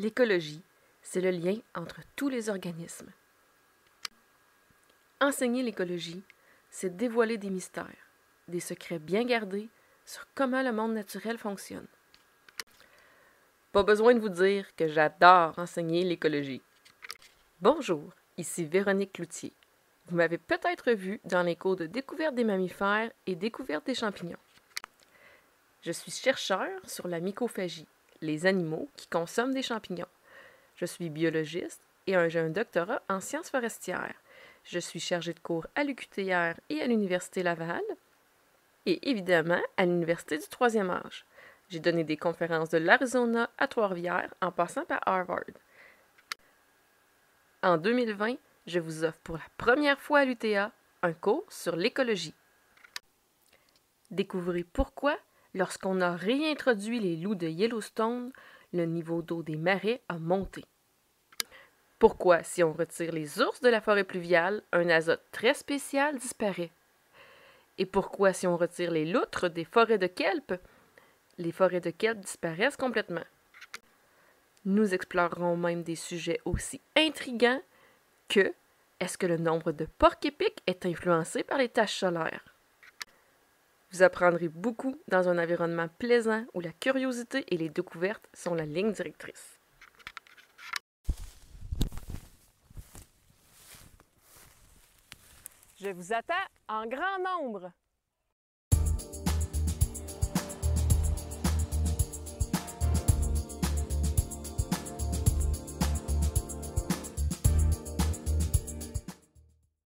L'écologie, c'est le lien entre tous les organismes. Enseigner l'écologie, c'est dévoiler des mystères, des secrets bien gardés sur comment le monde naturel fonctionne. Pas besoin de vous dire que j'adore enseigner l'écologie. Bonjour, ici Véronique Cloutier. Vous m'avez peut-être vu dans les cours de découverte des mammifères et découverte des champignons. Je suis chercheur sur la mycophagie, les animaux qui consomment des champignons. Je suis biologiste et j'ai un doctorat en sciences forestières. Je suis chargée de cours à l'UQTR et à l'Université Laval, et évidemment à l'Université du troisième âge. J'ai donné des conférences de l'Arizona à Trois-Rivières en passant par Harvard. En 2020, je vous offre pour la première fois à l'UTA un cours sur l'écologie. Découvrez pourquoi, lorsqu'on a réintroduit les loups de Yellowstone, le niveau d'eau des marais a monté. Pourquoi, si on retire les ours de la forêt pluviale, un azote très spécial disparaît? Et pourquoi, si on retire les loutres des forêts de kelp, les forêts de kelp disparaissent complètement? Nous explorerons même des sujets aussi intrigants que est-ce que le nombre de porcs épics est influencé par les taches solaires? Vous apprendrez beaucoup dans un environnement plaisant où la curiosité et les découvertes sont la ligne directrice. Je vous attends en grand nombre.